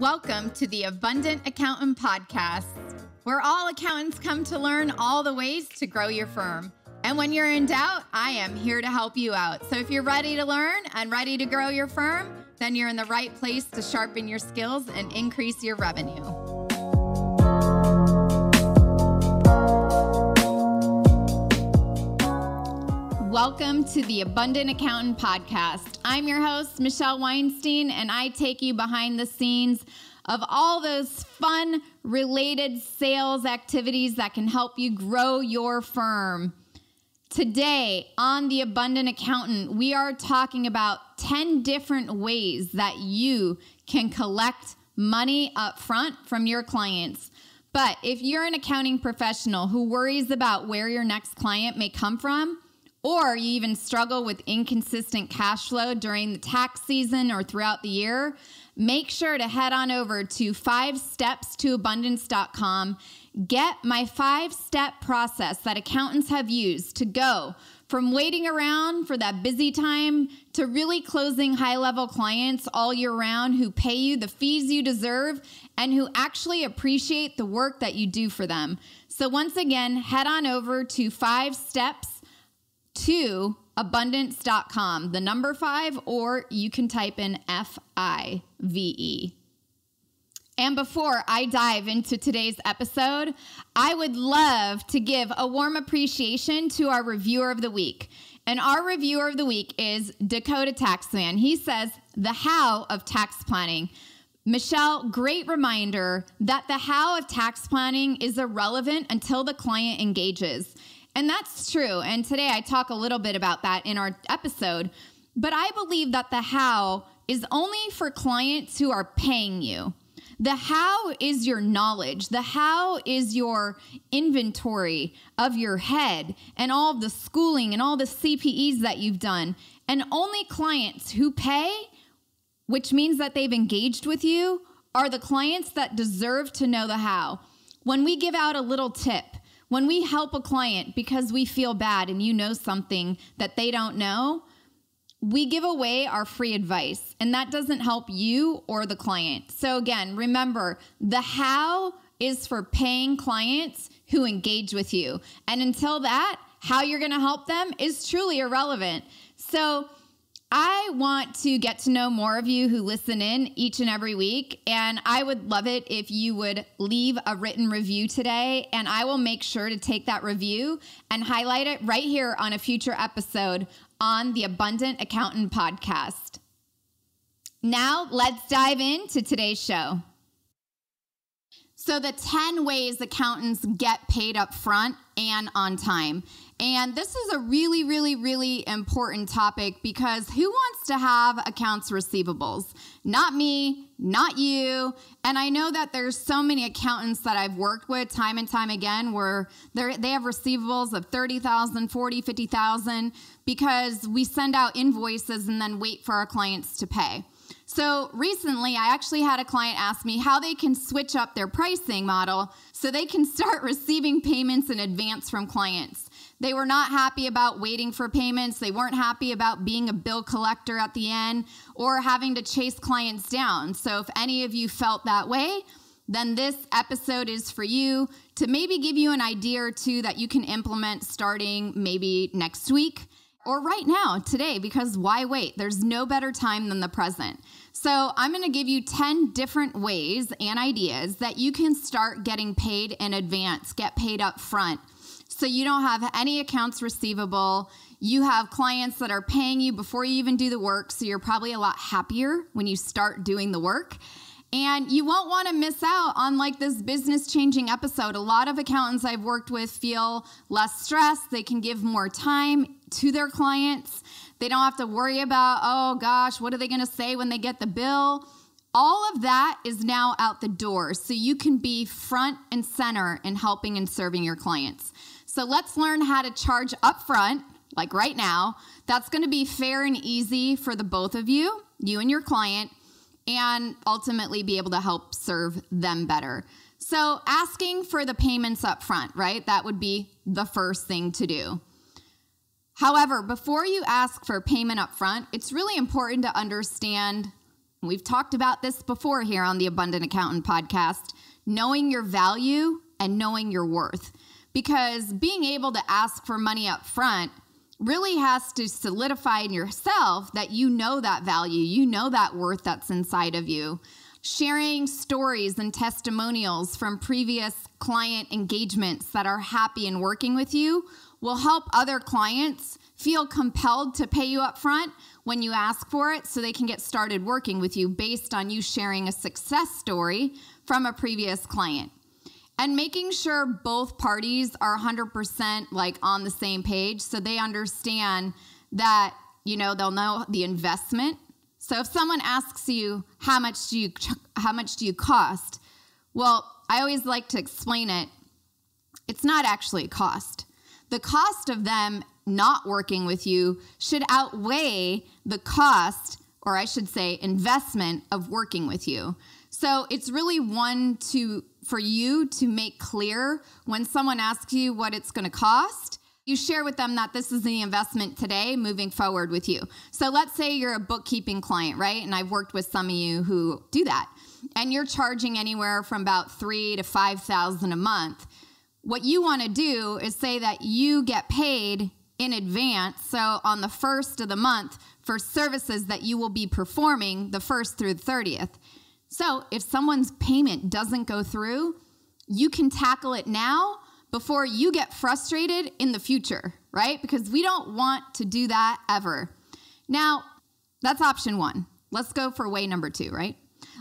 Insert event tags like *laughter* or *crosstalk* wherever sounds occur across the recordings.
Welcome to the Abundant Accountant Podcast, where all accountants come to learn all the ways to grow your firm. And when you're in doubt, I am here to help you out. So if you're ready to learn and ready to grow your firm, then you're in the right place to sharpen your skills and increase your revenue. Welcome to the Abundant Accountant Podcast. I'm your host, Michelle Weinstein, and I take you behind the scenes of all those fun related sales activities that can help you grow your firm. Today on The Abundant Accountant, we are talking about 10 different ways that you can collect money up front from your clients. But if you're an accounting professional who worries about where your next client may come from, or you even struggle with inconsistent cash flow during the tax season or throughout the year, make sure to head on over to 5stepstoabundance.com. Get my five step process that accountants have used to go from waiting around for that busy time to really closing high level clients all year round who pay you the fees you deserve and who actually appreciate the work that you do for them. So, once again, head on over to 5 steps to abundance.com, the number five, or you can type in F I V E. And before I dive into today's episode, I would love to give a warm appreciation to our reviewer of the week. And our reviewer of the week is Dakota Taxman. He says, The how of tax planning. Michelle, great reminder that the how of tax planning is irrelevant until the client engages. And that's true. And today I talk a little bit about that in our episode. But I believe that the how is only for clients who are paying you. The how is your knowledge. The how is your inventory of your head and all the schooling and all the CPEs that you've done. And only clients who pay, which means that they've engaged with you, are the clients that deserve to know the how. When we give out a little tip, when we help a client because we feel bad and you know something that they don't know, we give away our free advice, and that doesn't help you or the client. So, again, remember the how is for paying clients who engage with you. And until that, how you're going to help them is truly irrelevant. So, I want to get to know more of you who listen in each and every week. And I would love it if you would leave a written review today. And I will make sure to take that review and highlight it right here on a future episode on the Abundant Accountant podcast. Now, let's dive into today's show. So, the 10 ways accountants get paid up front and on time. And this is a really, really, really important topic because who wants to have accounts receivables? Not me, not you. And I know that there's so many accountants that I've worked with time and time again where they have receivables of 30,000, 40, 50,000 because we send out invoices and then wait for our clients to pay. So recently, I actually had a client ask me how they can switch up their pricing model so they can start *laughs* receiving payments in advance from clients. They were not happy about waiting for payments. They weren't happy about being a bill collector at the end or having to chase clients down. So, if any of you felt that way, then this episode is for you to maybe give you an idea or two that you can implement starting maybe next week or right now, today, because why wait? There's no better time than the present. So, I'm gonna give you 10 different ways and ideas that you can start getting paid in advance, get paid up front so you don't have any accounts receivable. You have clients that are paying you before you even do the work. So you're probably a lot happier when you start doing the work. And you won't want to miss out on like this business changing episode. A lot of accountants I've worked with feel less stressed. They can give more time to their clients. They don't have to worry about, oh gosh, what are they going to say when they get the bill? All of that is now out the door. So you can be front and center in helping and serving your clients. So let's learn how to charge up front, like right now. That's going to be fair and easy for the both of you, you and your client, and ultimately be able to help serve them better. So asking for the payments up front, right? That would be the first thing to do. However, before you ask for payment up front, it's really important to understand We've talked about this before here on the Abundant Accountant podcast knowing your value and knowing your worth. Because being able to ask for money up front really has to solidify in yourself that you know that value, you know that worth that's inside of you. Sharing stories and testimonials from previous client engagements that are happy in working with you will help other clients feel compelled to pay you up front when you ask for it so they can get started working with you based on you sharing a success story from a previous client and making sure both parties are 100% like on the same page so they understand that you know they'll know the investment. So if someone asks you how much do you how much do you cost? Well i always like to explain it. It's not actually a cost. The cost of them not working with you should outweigh the cost or i should say investment of working with you so it's really one to for you to make clear when someone asks you what it's going to cost. You share with them that this is the investment today moving forward with you. So let's say you're a bookkeeping client, right? And I've worked with some of you who do that. And you're charging anywhere from about 3 to 5,000 a month. What you want to do is say that you get paid in advance. So on the first of the month for services that you will be performing the first through the 30th. So if someone's payment doesn't go through, you can tackle it now before you get frustrated in the future, right? Because we don't want to do that ever. Now, that's option one. Let's go for way number two, right?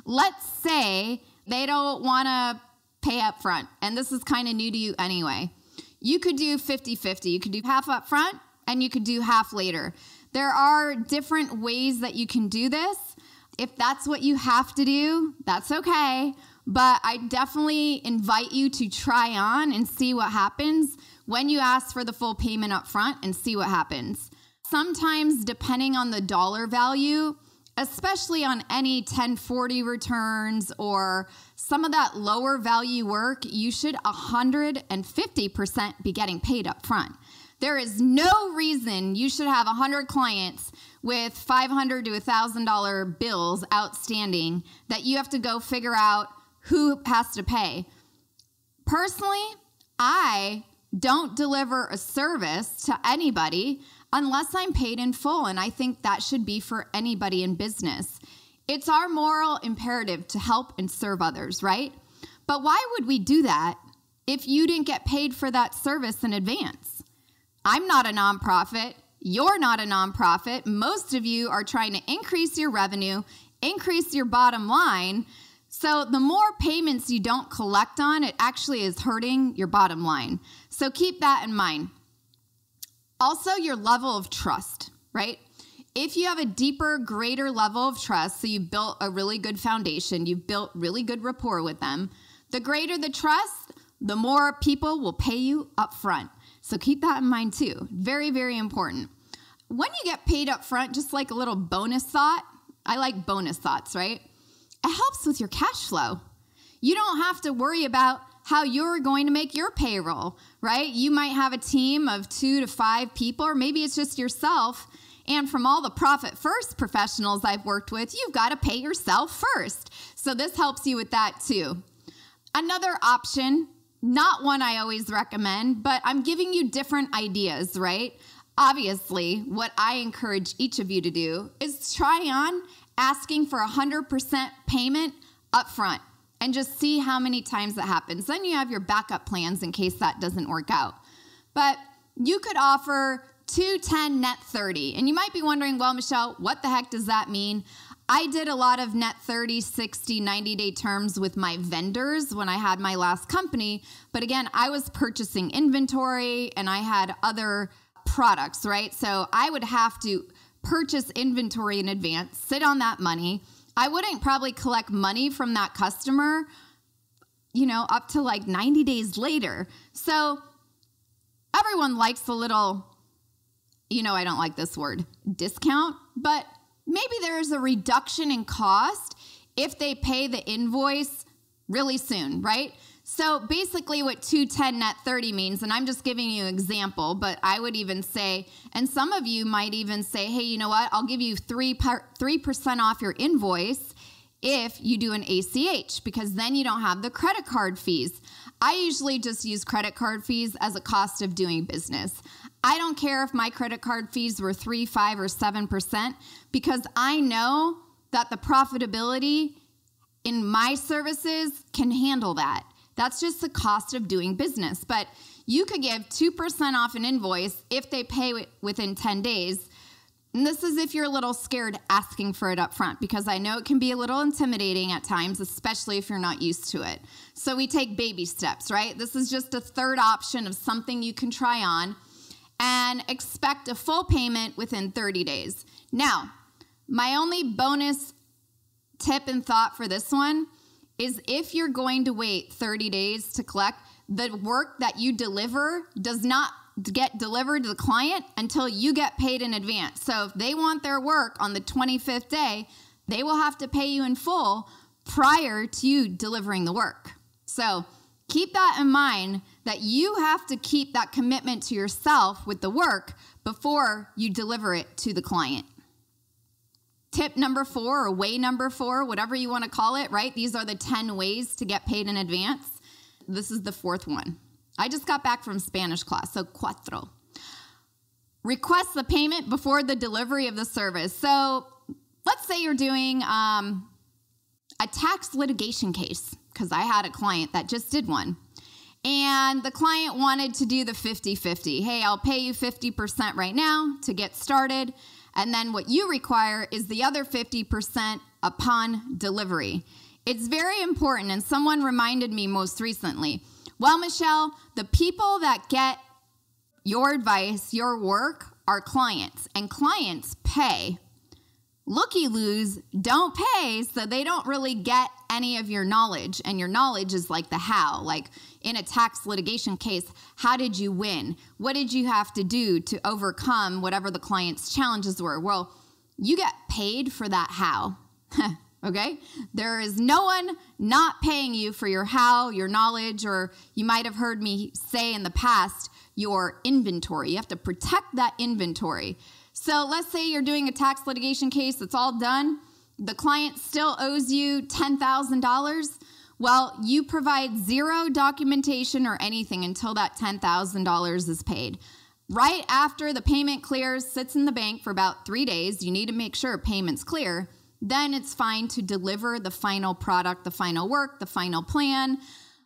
Let's say they don't want to pay up front, and this is kind of new to you anyway. You could do 50 50. You could do half up front and you could do half later. There are different ways that you can do this. If that's what you have to do, that's okay. But I definitely invite you to try on and see what happens when you ask for the full payment up front and see what happens. Sometimes, depending on the dollar value, especially on any 1040 returns or some of that lower value work, you should 150% be getting paid up front. There is no reason you should have 100 clients with $500 to $1,000 bills outstanding that you have to go figure out who has to pay. Personally, I don't deliver a service to anybody unless I'm paid in full. And I think that should be for anybody in business. It's our moral imperative to help and serve others, right? But why would we do that if you didn't get paid for that service in advance? I'm not a nonprofit. You're not a nonprofit. Most of you are trying to increase your revenue, increase your bottom line. So, the more payments you don't collect on, it actually is hurting your bottom line. So, keep that in mind. Also, your level of trust, right? If you have a deeper, greater level of trust, so you've built a really good foundation, you've built really good rapport with them, the greater the trust, the more people will pay you up front. So keep that in mind too. Very, very important. When you get paid up front, just like a little bonus thought, I like bonus thoughts, right? It helps with your cash flow. You don't have to worry about how you're going to make your payroll, right? You might have a team of two to five people, or maybe it's just yourself. And from all the profit first professionals I've worked with, you've got to pay yourself first. So this helps you with that too. Another option not one I always recommend, but I'm giving you different ideas, right? Obviously, what I encourage each of you to do is try on asking for 100% payment up front and just see how many times that happens. Then you have your backup plans in case that doesn't work out. But you could offer 210 net 30. And you might be wondering, well, Michelle, what the heck does that mean? I did a lot of net 30, 60, 90 day terms with my vendors when I had my last company. But again, I was purchasing inventory and I had other products, right? So I would have to purchase inventory in advance, sit on that money. I wouldn't probably collect money from that customer, you know, up to like 90 days later. So everyone likes a little, you know, I don't like this word, discount, but maybe there's a reduction in cost if they pay the invoice really soon, right? So basically, what 210 net 30 means, and I'm just giving you an example, but I would even say, and some of you might even say, hey, you know what? I'll give you 3 3% off your invoice if you do an ACH because then you don't have the credit card fees. I usually just use credit card fees as a cost of doing business. I don't care if my credit card fees were 3, 5 or 7% because I know that the profitability in my services can handle that. That's just the cost of doing business. But you could give 2% off an invoice if they pay within 10 days. And this is if you're a little scared asking for it up front, because I know it can be a little intimidating at times, especially if you're not used to it. So we take baby steps, right? This is just a third option of something you can try on and expect a full payment within 30 days. Now, my only bonus tip and thought for this one is if you're going to wait 30 days to collect, the work that you deliver does not get delivered to the client until you get paid in advance. So if they want their work on the 25th day, they will have to pay you in full prior to you delivering the work. So keep that in mind that you have to keep that commitment to yourself with the work before you deliver it to the client. Tip number four, or way number four, whatever you want to call it, right? These are the 10 ways to get paid in advance. This is the fourth one. I just got back from Spanish class, so cuatro. Request the payment before the delivery of the service. So let's say you're doing um, a tax litigation case, because I had a client that just did one. And the client wanted to do the 50 50. Hey, I'll pay you 50% right now to get started. And then what you require is the other 50% upon delivery. It's very important, and someone reminded me most recently. Well, Michelle, the people that get your advice, your work, are clients, and clients pay. Looky loos don't pay, so they don't really get any of your knowledge. And your knowledge is like the how. Like in a tax litigation case, how did you win? What did you have to do to overcome whatever the client's challenges were? Well, you get paid for that how. *laughs* okay? There is no one not paying you for your how, your knowledge, or you might have heard me say in the past, your inventory. You have to protect that inventory. So let's say you're doing a tax litigation case, it's all done. The client still owes you $10,000. Well, you provide zero documentation or anything until that $10,000 is paid. Right after the payment clears, sits in the bank for about three days, you need to make sure payment's clear then it's fine to deliver the final product, the final work, the final plan,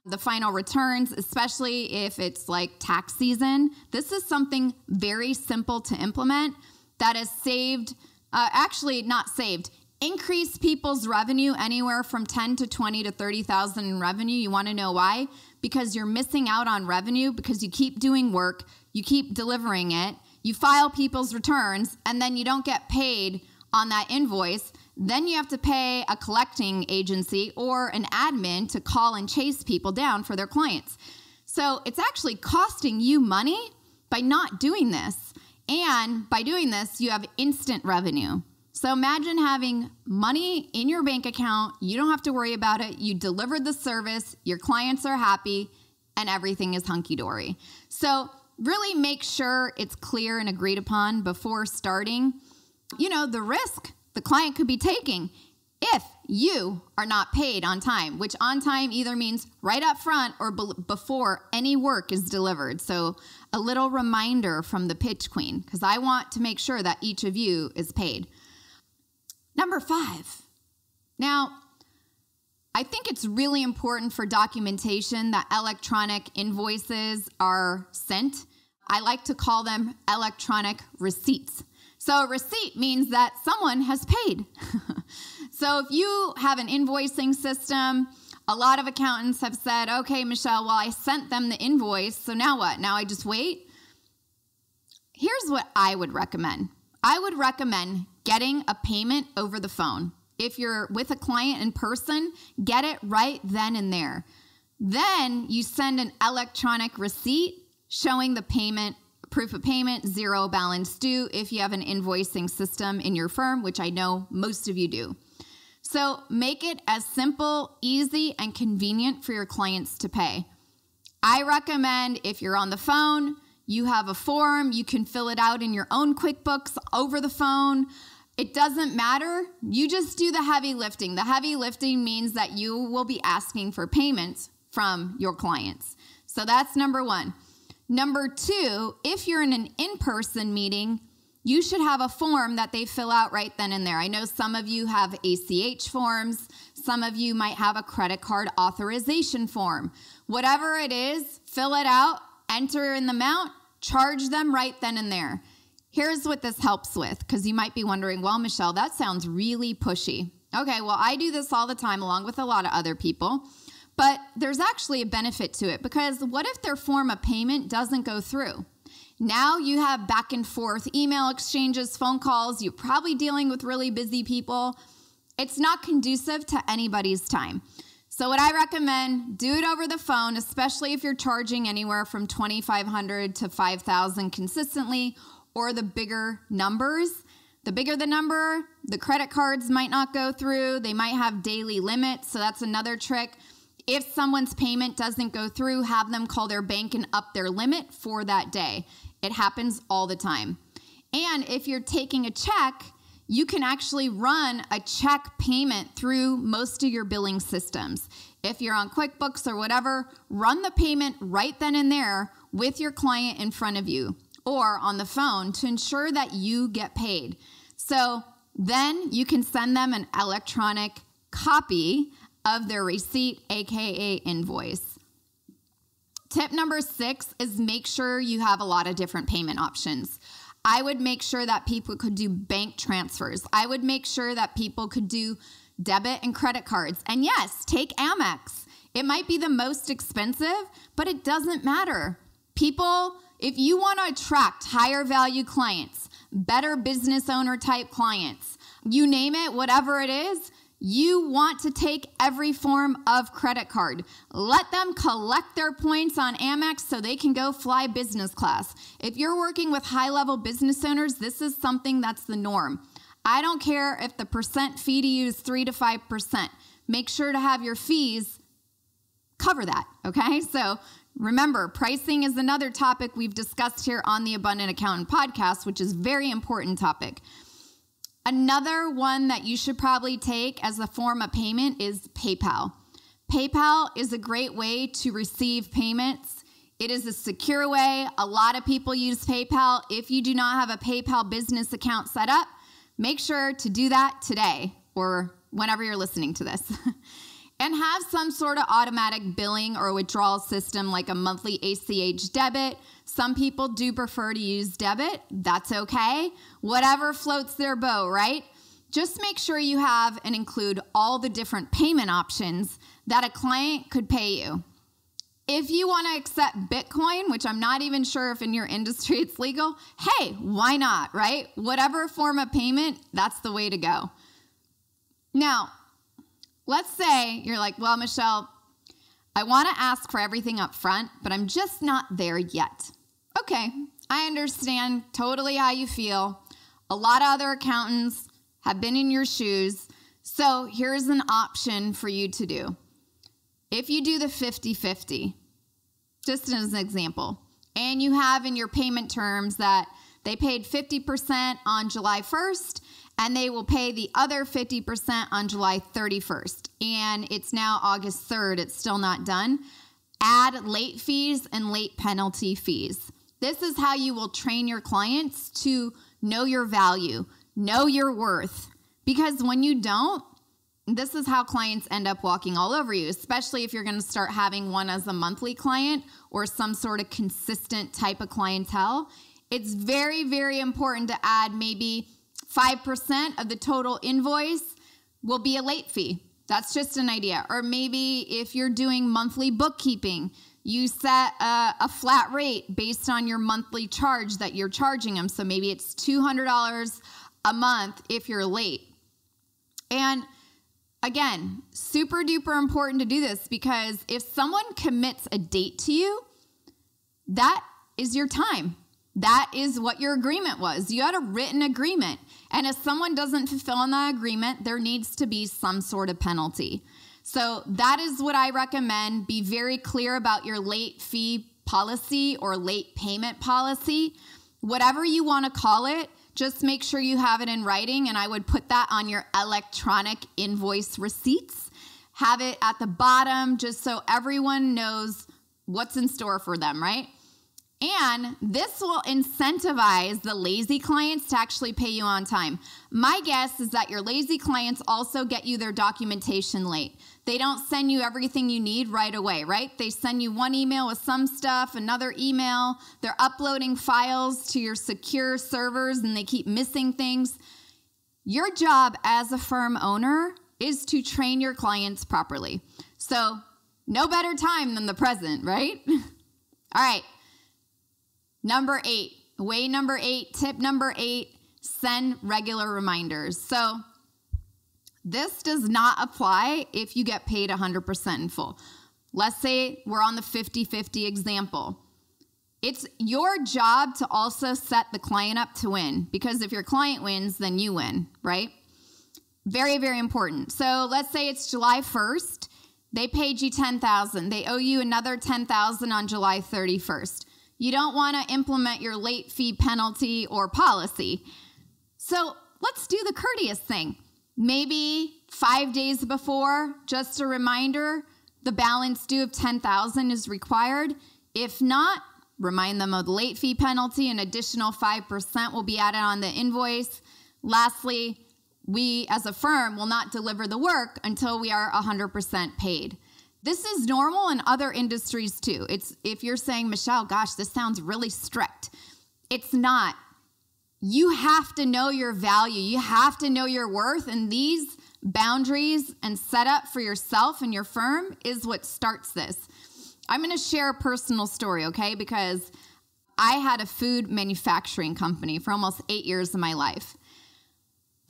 the final returns, especially if it's like tax season. This is something very simple to implement that has saved, uh, actually, not saved, increased people's revenue anywhere from 10 to 20 to 30,000 in revenue. You want to know why? Because you're missing out on revenue because you keep doing work, you keep delivering it, you file people's returns, and then you don't get paid on that invoice. Then you have to pay a collecting agency or an admin to call and chase people down for their clients. So it's actually costing you money by not doing this. And by doing this, you have instant revenue. So imagine having money in your bank account. You don't have to worry about it. You delivered the service, your clients are happy, and everything is hunky dory. So really make sure it's clear and agreed upon before starting. You know, the risk the client could be taking if you are not paid on time, which on time either means right up front or be- before any work is delivered. So, a little reminder from the pitch queen, because I want to make sure that each of you is paid. Number five. Now, I think it's really important for documentation that electronic invoices are sent. I like to call them electronic receipts. So a receipt means that someone has paid. *laughs* so if you have an invoicing system, a lot of accountants have said, okay, Michelle, well, I sent them the invoice, so now what? Now I just wait? Here's what I would recommend I would recommend getting a payment over the phone. If you're with a client in person, get it right then and there. Then you send an electronic receipt showing the payment proof of payment, zero balance due if you have an invoicing system in your firm, which I know most of you do. So make it as simple, easy, and convenient for your clients to pay. I recommend if you're on the phone, you have a form, you can fill it out in your own QuickBooks over the phone. It doesn't matter. You just do the heavy lifting. The heavy lifting means that you will be asking for payments from your clients. So that's number one. Number two, if you're in an in person meeting, you should have a form that they fill out right then and there. I know some of you have ACH forms, some of you might have a credit card authorization form. Whatever it is, fill it out, enter in the amount, charge them right then and there. Here's what this helps with because you might be wondering, well, Michelle, that sounds really pushy. Okay, well, I do this all the time along with a lot of other people. But there's actually a benefit to it because what if their form of payment doesn't go through? Now you have back and forth email exchanges, phone calls. You're probably dealing with really busy people. It's not conducive to anybody's time. So, what I recommend, do it over the phone, especially if you're charging anywhere from 2500 to 5000 consistently or the bigger numbers. The bigger the number, the credit cards might not go through. They might have daily limits. So, that's another trick. If someone's payment doesn't go through, have them call their bank and up their limit for that day. It happens all the time. And if you're taking a check, you can actually run a check payment through most of your billing systems. If you're on QuickBooks or whatever, run the payment right then and there with your client in front of you or on the phone to ensure that you get paid. So then you can send them an electronic copy of their receipt, aka invoice. Tip number six is make sure you have a lot of different payment options. I would make sure that people could do bank transfers. I would make sure that people could do debit and credit cards. And yes, take Amex. It might be the most expensive, but it doesn't matter. People, if you want to attract higher value clients, better business owner type clients, you name it, whatever it is, you want to take every form of credit card. Let them collect their points on Amex so they can go fly business class. If you're working with high level business owners, this is something that's the norm. I don't care if the percent fee to you is 3 to 5%. Make sure to have your fees cover that, okay? *laughs* So remember, pricing is another topic we've discussed here on the Abundant Accountant podcast, which is very important topic. Another one that you should probably take as a form of payment is PayPal. PayPal is a great way to receive payments. It is a secure way. A lot of people use PayPal. If you do not have a PayPal business account set up, make sure to do that today or whenever you're listening to this. *laughs* and have some sort of automatic billing or withdrawal system like a monthly ACH debit. Some people do prefer to use debit. That's okay. Whatever floats their boat, right? Just make sure you have and include all the different payment options that a client could pay you. If you want to accept Bitcoin, which I'm not even sure if in your industry it's legal, hey, why not, right? Whatever form of payment, that's the way to go. Now, Let's say you're like, well, Michelle, I want to ask for everything up front, but I'm just not there yet. Okay, I understand totally how you feel. A lot of other accountants have been in your shoes. So here's an option for you to do. If you do the 50 50, just as an example, and you have in your payment terms that they paid 50% on July 1st and they will pay the other 50% on July 31st. And it's now August 3rd, it's still not done. Add late fees and late penalty fees. This is how you will train your clients to know your value, know your worth. Because when you don't, this is how clients end up walking all over you, especially if you're going to start having one as a monthly client or some sort of consistent type of clientele. It's very, very important to add maybe 5% of the total invoice will be a late fee. That's just an idea. Or maybe if you're doing monthly bookkeeping, you set a, a, flat rate based on your monthly charge that you're charging them. So maybe it's $200 a month if you're late. And again, super duper important to do this because if someone commits a date to you, that is your time. That is what your agreement was. You had a written agreement. And if someone doesn't fulfill on that agreement, there needs to be some sort of penalty. So that is what I recommend. Be very clear about your late fee policy or late payment policy. Whatever you want to call it, just make sure you have it in writing, and I would put that on your electronic invoice receipts. Have it at the bottom just so everyone knows what's in store for them, right? And this will incentivize the lazy clients to actually pay you on time. My guess is that your lazy clients also get you their documentation late. They don't send you everything you need right away, right? They send you one email with some stuff, another email. They're uploading files to your secure servers and they keep missing things. Your job as a firm owner is to train your clients properly. So, no better time than the present, right? *laughs* All right. Number eight, way number eight, tip number eight send regular reminders. So, this does not apply if you get paid 100% in full. Let's say we're on the 50 50 example. It's your job to also set the client up to win because if your client wins, then you win, right? Very, very important. So let's say it's July 1st. They paid you 10,000. They owe you another 10,000 on July 31st. You don't want to implement your late fee penalty or policy. So let's do the courteous thing maybe five days before, just a reminder, the balance due of 10,000 is required. If not, remind them of the late fee penalty. An additional 5% will be added on the invoice. Lastly, we as a firm will not deliver the work until we are 100% paid. This is normal in other industries too. It's if you're saying, Michelle, gosh, this sounds really strict. It's not you have to know your value. You have to know your worth. And these boundaries and setup for yourself and your firm is what starts this. I'm going to share a personal story, okay? Because I had a food manufacturing company for almost eight years of my life.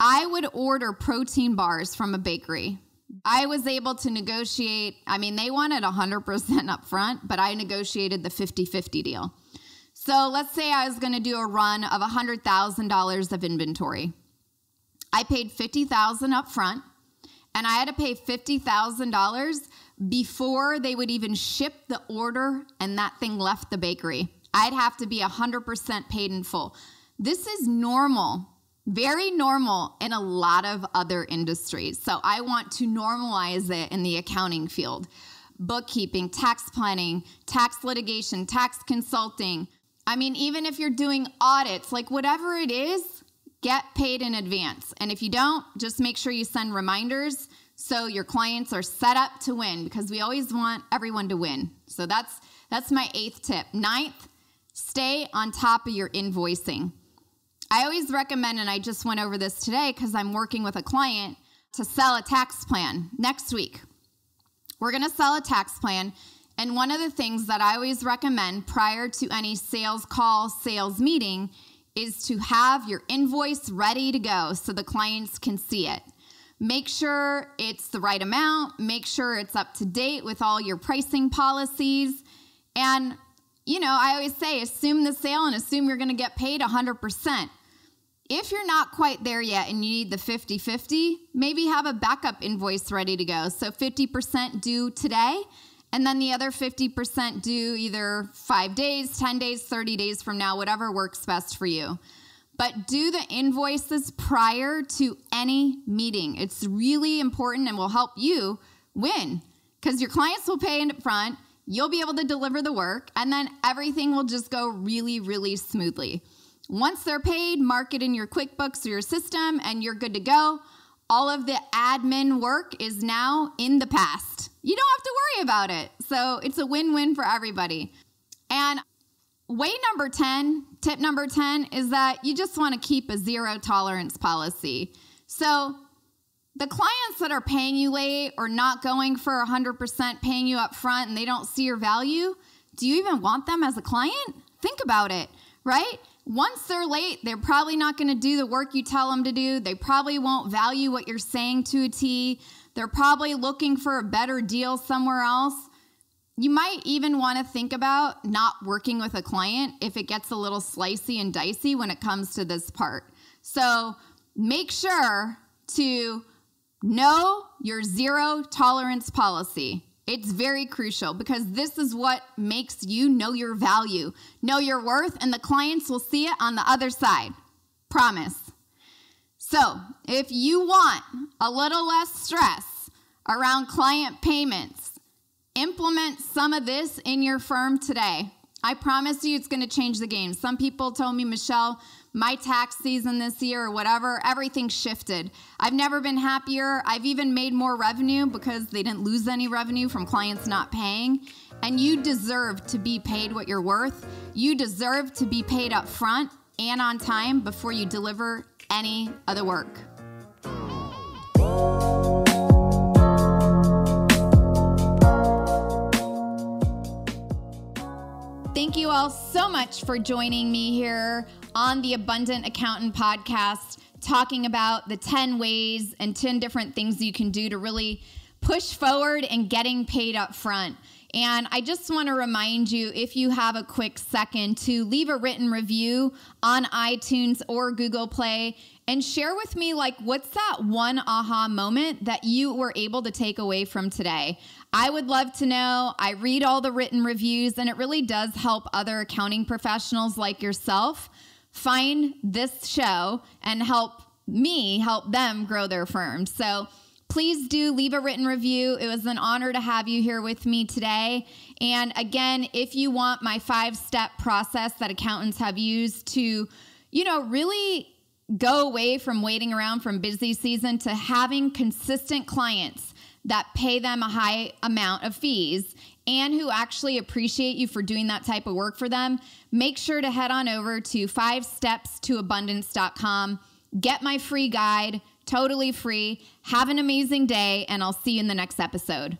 I would order protein bars from a bakery. I was able to negotiate, I mean, they wanted 100% up front, but I negotiated the 50 50 deal. So let's say I was going to do a run of $100,000 of inventory. I paid 50,000 up front and I had to pay $50,000 before they would even ship the order and that thing left the bakery. I'd have to be 100% paid in full. This is normal, very normal in a lot of other industries. So I want to normalize it in the accounting field. Bookkeeping, tax planning, tax litigation, tax consulting, I mean, even if you're doing audits, like whatever it is, get paid in advance. And if you don't, just make sure you send reminders so your clients are set up to win because we always want everyone to win. So that's that's my eighth tip. Ninth, stay on top of your invoicing. I always recommend, and I just went over this today because I'm working with a client to sell a tax plan next week. We're going to sell a tax plan and one of the things that I always recommend prior to any sales call, sales meeting, is to have your invoice ready to go so the clients can see it. Make sure it's the right amount, make sure it's up to date with all your pricing policies. And, you know, I always say assume the sale and assume you're going to get paid 100%. If you're not quite there yet and you need the 50 50, maybe have a backup invoice ready to go. So 50% due today and then the other 50% due either five days, 10 days, 30 days from now, whatever works best for you. But do the invoices prior to any meeting. It's really important and will help you win because your clients will pay in front. You'll be able to deliver the work, and then everything will just go really, really smoothly. Once they're paid, mark it in your QuickBooks or your system, and you're good to go. All of the admin work is now in the past you don't have to worry about it. So it's a win win for everybody. And way number 10, tip number 10 is that you just want to keep a zero tolerance policy. So the clients that are paying you late or not going for 100% paying you up front and they don't see your value, do you even want them as a client? Think about it, right? Once they're late, they're probably not going to do the work you tell them to do. They probably won't value what you're saying to a T. They're probably looking for a better deal somewhere else. You might even want to think about not working with a client if it gets a little slicey and dicey when it comes to this part. So make sure to know your zero tolerance policy. It's very crucial because this is what makes you know your value, know your worth, and the clients will see it on the other side. Promise. So, if you want a little less stress around client payments, implement some of this in your firm today. I promise you it's going to change the game. Some people told me, Michelle, my tax season this year or whatever, everything shifted. I've never been happier. I've even made more revenue because they didn't lose any revenue from clients not paying. And you deserve to be paid what you're worth. You deserve to be paid up front and on time before you deliver any other work. Thank you all so much for joining me here on the Abundant Accountant podcast, talking about the 10 ways and 10 different things you can do to really push forward and getting paid up front. And I just want to remind you if you have a quick second to leave a written review on iTunes or Google Play and share with me like what's that one aha moment that you were able to take away from today. I would love to know. I read all the written reviews and it really does help other accounting professionals like yourself find this show and help me help them grow their firm. So please do leave a written review. It was an honor to have you here with me today. And again, if you want my five step process that accountants have used to, you know, really go away from waiting around from busy season to having consistent clients that pay them a high amount of fees and who actually appreciate you for doing that type of work for them, make sure to head on over to five steps to abundance.com. Get my free guide, totally free. Have an amazing day, and I'll see you in the next episode.